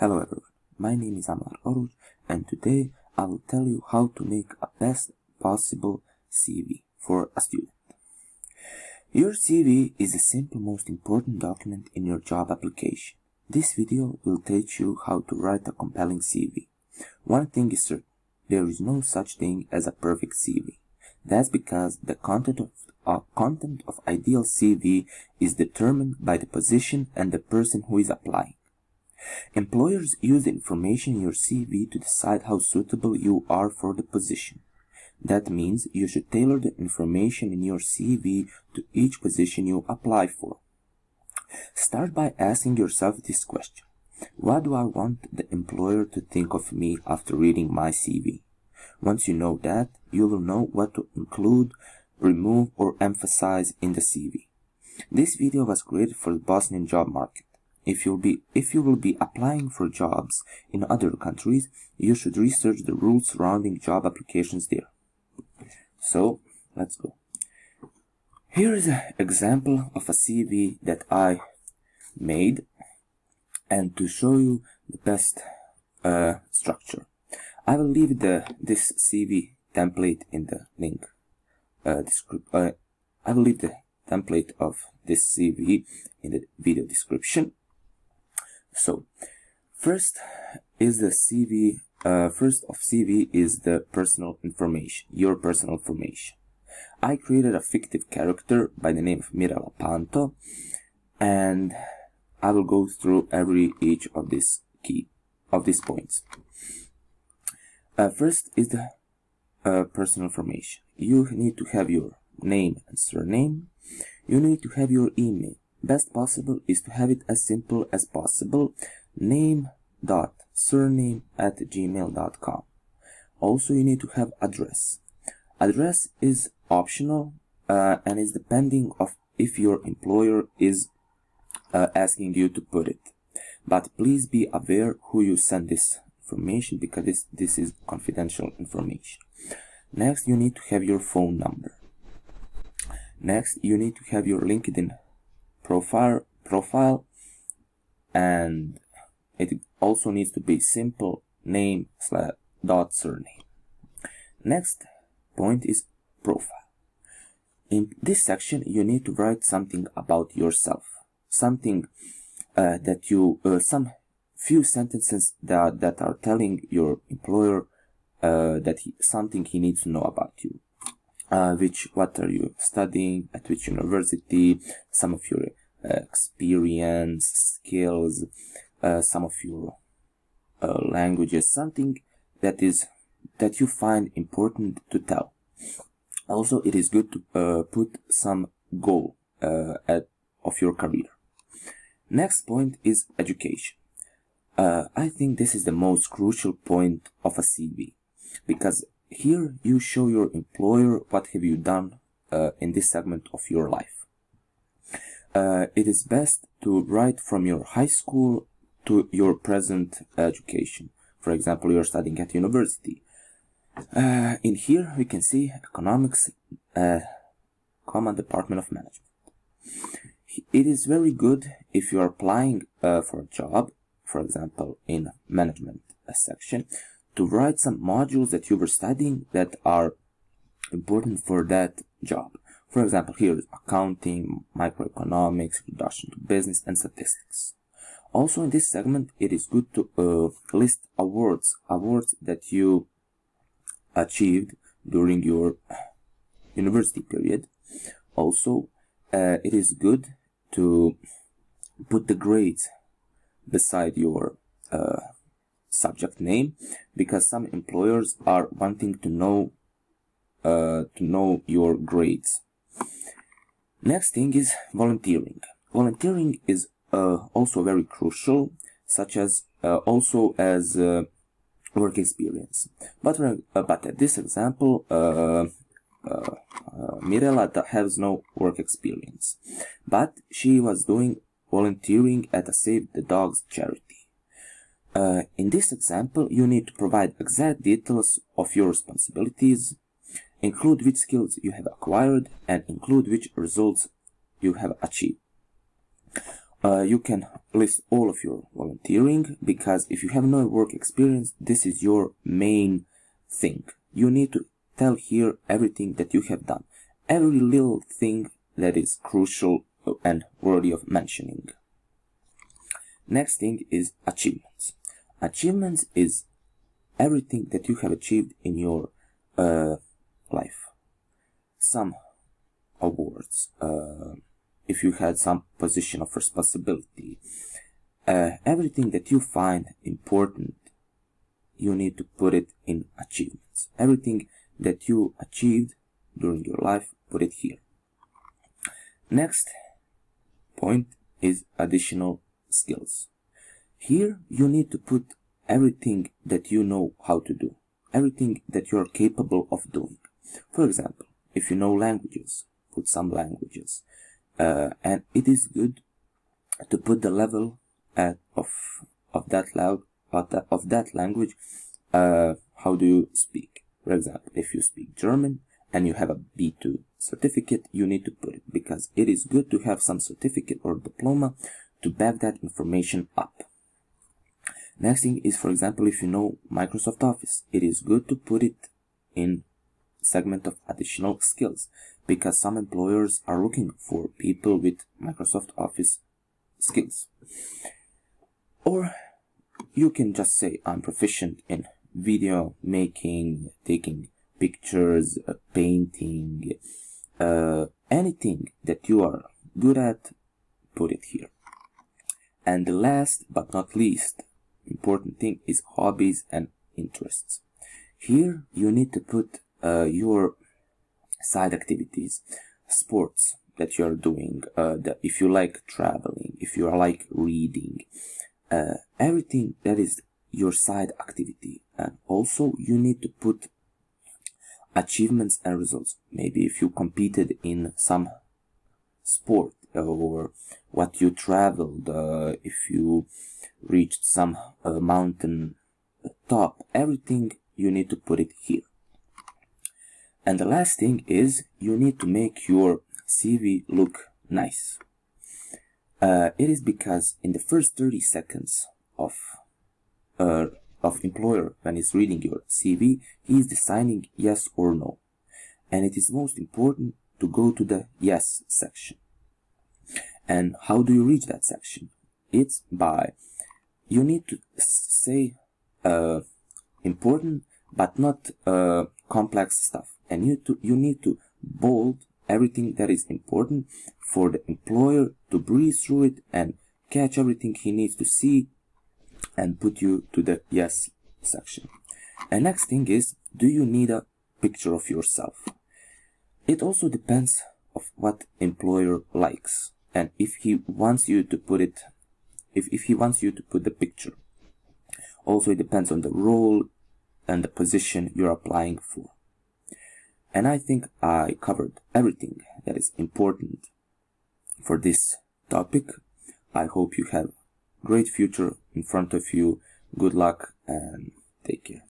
Hello everyone, my name is Amar Oruj and today I will tell you how to make a best possible CV for a student. Your CV is the simple most important document in your job application. This video will teach you how to write a compelling CV. One thing is certain, there is no such thing as a perfect CV. That's because the content of uh, content of ideal CV is determined by the position and the person who is applying. Employers use the information in your CV to decide how suitable you are for the position. That means you should tailor the information in your CV to each position you apply for. Start by asking yourself this question. What do I want the employer to think of me after reading my CV? Once you know that, you will know what to include, remove, or emphasize in the CV. This video was created for the Bosnian job market. If you'll be if you will be applying for jobs in other countries, you should research the rules surrounding job applications there. So let's go. Here is an example of a CV that I made and to show you the best uh, structure. I will leave the this CV template in the link. Uh, uh, I will leave the template of this CV in the video description. So, first is the CV. Uh, first of CV is the personal information, your personal information. I created a fictive character by the name of Mirela Panto, and I will go through every each of this key of these points. Uh, first is the uh, personal information. You need to have your name and surname. You need to have your email. Best possible is to have it as simple as possible. Name dot surname at gmail.com. Also, you need to have address. Address is optional uh, and is depending of if your employer is uh, asking you to put it. But please be aware who you send this information because this, this is confidential information. Next, you need to have your phone number. Next, you need to have your LinkedIn profile, profile and it also needs to be simple name slash dot surname. Next point is profile. In this section, you need to write something about yourself, something uh, that you, uh, some few sentences that, that are telling your employer uh, that he, something he needs to know about you. Uh, which, what are you studying, at which university, some of your experience, skills, uh, some of your uh, languages, something that is, that you find important to tell. Also, it is good to uh, put some goal at, of your career. Next point is education. Uh, I think this is the most crucial point of a CV because here you show your employer what have you done uh, in this segment of your life. Uh, it is best to write from your high school to your present education. For example, you're studying at university. Uh, in here we can see economics, uh, common department of management. It is very good if you are applying uh, for a job for example, in management section, to write some modules that you were studying that are important for that job. For example, here is accounting, microeconomics, introduction to business, and statistics. Also in this segment, it is good to uh, list awards, awards that you achieved during your university period. Also, uh, it is good to put the grades beside your uh, subject name because some employers are wanting to know uh, to know your grades. Next thing is volunteering. Volunteering is uh, also very crucial, such as uh, also as uh, work experience. But uh, but at this example, Mirela has no work experience, but she was doing volunteering at a Save the Dogs charity. Uh, in this example, you need to provide exact details of your responsibilities, include which skills you have acquired, and include which results you have achieved. uh, you can list all of your volunteering because if you have no work experience, this is your main thing. You need to tell here everything that you have done, every little thing that is crucial and worthy of mentioning. Next thing is achievements. Achievements is everything that you have achieved in your uh, life. Some awards, uh, if you had some position of responsibility, uh, everything that you find important, you need to put it in achievements. Everything that you achieved during your life, put it here. Next point is additional skills. Here you need to put everything that you know how to do, everything that you're capable of doing. For example, if you know languages, put some languages uh, and it is good to put the level at, of of that loud of that, of that language uh, how do you speak? For example if you speak german and you have a b2 certificate you need to put it because it is good to have some certificate or diploma to back that information up. Next thing is for example if you know microsoft office it is good to put it in segment of additional skills because some employers are looking for people with Microsoft Office skills. Or you can just say I'm proficient in video making, taking pictures, uh, painting, uh, anything that you are good at, put it here. And the last but not least important thing is hobbies and interests. Here you need to put uh, your side activities, sports that you are doing, uh, the, if you like traveling, if you like reading, uh, everything that is your side activity. And also you need to put achievements and results. Maybe if you competed in some sport or what you traveled, uh, if you reached some uh, mountain top, everything you need to put it here. And the last thing is you need to make your CV look nice. Uh, it is because in the first 30 seconds of uh, of employer when he's reading your CV, he is deciding yes or no. And it is most important to go to the yes section. And how do you reach that section? It's by, you need to say uh, important but not uh, complex stuff and you to you need to bold everything that is important for the employer to breeze through it and catch everything he needs to see and put you to the yes section. And next thing is do you need a picture of yourself? It also depends of what employer likes and if he wants you to put it if, if he wants you to put the picture. Also it depends on the role and the position you're applying for and I think I covered everything that is important for this topic. I hope you have great future in front of you. Good luck and take care.